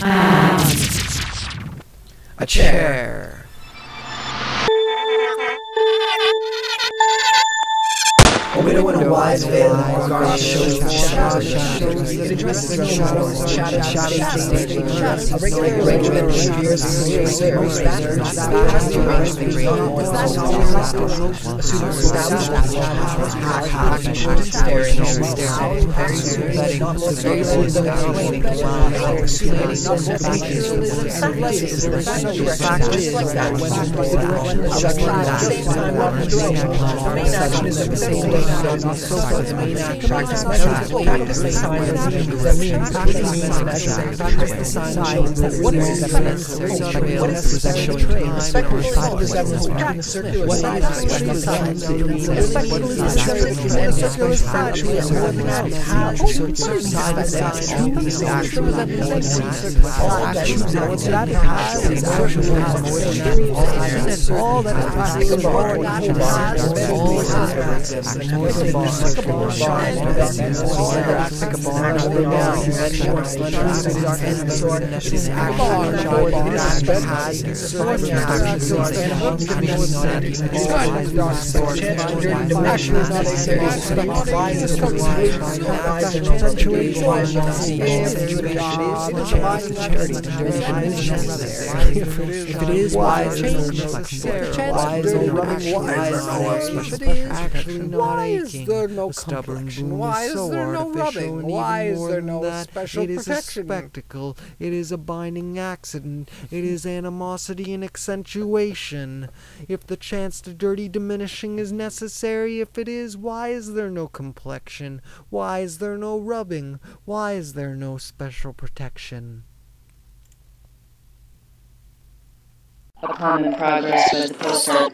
A chair. Widow and a wise veil and garden shows shadows, shadows, the dresses of shadows, shadows, shadows, shadows, a regular arrangement of spheres and spheres, various patterns, patterns arrangement, a super established shadows, staring, staring, very soon, letting, very soon, calculating, assuming, sunglasses, the fact is that when you play the direction of the same time, the direction, the main action is the same time. Practice measures, practice that means practice means measure, practice the signs, what is the signs, what is the signs, spectral the circular the spectral is the and circular is actually a coordinate, how certain sides and these actual all that what that is has all that is practical, all has more applicable shine applicable actually now short slender dark and short it is it is spent has short if it is wise, wise, wise, wise, actually not Why is there no complexion? Why is there no rubbing? Why is there no special it is protection? a spectacle. It is a binding accident. It is animosity and accentuation. If the chance to dirty diminishing is necessary, if it is, why is there no complexion? Why is there no rubbing? Why is there no special protection? A common progress was the postcard